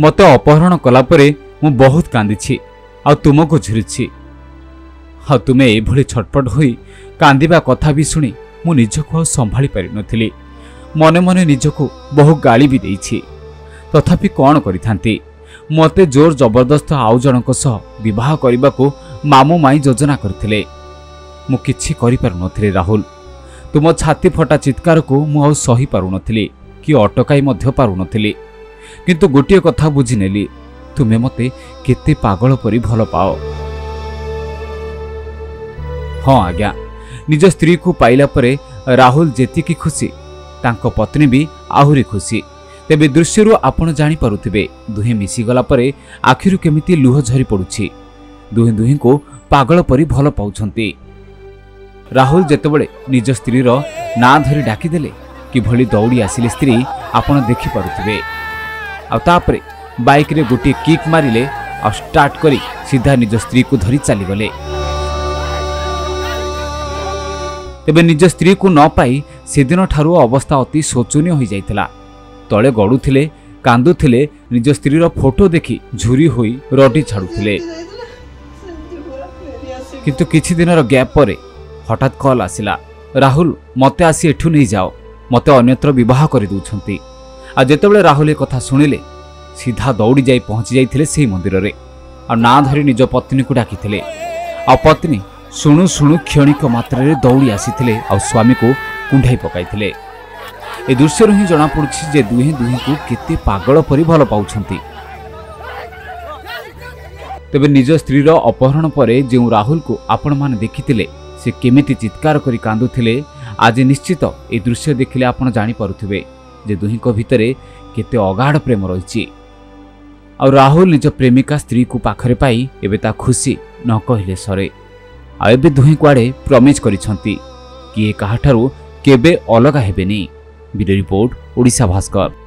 ମୋତେ ଅପହରଣ କଲାପରେ ମୁଁ ବହୁତ କାନ୍ଦିଛି ଆଉ ତୁମକୁ ଝୁରିଛି ଆଉ ତୁମେ ଏଭଳି ଛଟପଟ ହୋଇ କାନ୍ଦିବା କଥା ବି ଶୁଣି ମୁଁ ନିଜକୁ ଆଉ ସମ୍ଭାଳି ପାରିନଥିଲି ମନେ ମନେ ନିଜକୁ ବହୁ ଗାଳି ବି ଦେଇଛି ତଥାପି କ'ଣ କରିଥାନ୍ତି ମୋତେ ଜୋର ଜବରଦସ୍ତ ଆଉ ଜଣଙ୍କ ସହ ବିବାହ କରିବାକୁ ମାମୁଁ ମାଇଁ ଯୋଜନା କରିଥିଲେ ମୁଁ କିଛି କରିପାରୁନଥିଲି ରାହୁଲ ତୁମ ଛାତି ଫଟା ଚିତ୍କାରକୁ ମୁଁ ଆଉ ସହି ପାରୁନଥିଲି କି ଅଟକାଇ ମଧ୍ୟ ପାରୁନଥିଲି କିନ୍ତୁ ଗୋଟିଏ କଥା ବୁଝିନେଲି ତୁମେ ମୋତେ କେତେ ପାଗଳ ପରି ଭଲ ପାଅ ହଁ ଆଜ୍ଞା ନିଜ ସ୍ତ୍ରୀକୁ ପାଇଲା ପରେ ରାହୁଲ ଯେତିକି ଖୁସି ତାଙ୍କ ପତ୍ନୀ ବି ଆହୁରି ଖୁସି ତେବେ ଦୃଶ୍ୟରୁ ଆପଣ ଜାଣିପାରୁଥିବେ ଦୁହେଁ ମିଶିଗଲା ପରେ ଆଖିରୁ କେମିତି ଲୁହ ଝରି ପଡ଼ୁଛି ଦୁହେଁ ଦୁହିଁଙ୍କୁ ପାଗଳ ପରି ଭଲ ପାଉଛନ୍ତି ରାହୁଲ ଯେତେବେଳେ ନିଜ ସ୍ତ୍ରୀର ନାଁ ଧରି ଡାକିଦେଲେ କିଭଳି ଦୌଡ଼ି ଆସିଲେ ସ୍ତ୍ରୀ ଆପଣ ଦେଖିପାରୁଥିବେ आउँदै बइक्रे गोट किक मारे आउ स्टाट गरि सिधा निज स्त्री कुले ती कु नपाइसु अवस्था अति शोचनीय तडुले काँदुले निज स्त्री र फोटो देखि झुरीहो रडि छाडुले कि किदिन ग्यापे हटात कल आसलाहुल महेउँछ आज राहुल ए सिधा दौडि थिले सेही मन्दिरले रे आ ना डाकिले निजो पत्नी क्षणिक मत्रे दौडि आसि आउँ स्वामीको कुरा पकिश्यु हिँड जना दुहेँ दुहेँको केते पगल परि तबे निजो स्त्री रो अपहरण को जो माने आपणे थिले से कांदु थिले आज निश्चित ए दृश्य देखि जाने पर्थ्यो ଯେ ଦୁହିଁଙ୍କ ଭିତରେ କେତେ ଅଗାଢ଼ ପ୍ରେମ ରହିଛି ଆଉ ରାହୁଲ ନିଜ ପ୍ରେମିକା ସ୍ତ୍ରୀକୁ ପାଖରେ ପାଇ ଏବେ ତା ଖୁସି ନ କହିଲେ ସରେ ଆଉ ଏବେ ଦୁହେଁ କୁଆଡ଼େ ପ୍ରମିଜ କରିଛନ୍ତି କିଏ କାହାଠାରୁ କେବେ ଅଲଗା ହେବେନି ବିଲ ରିପୋର୍ଟ ଓଡ଼ିଶା ଭାସ୍କର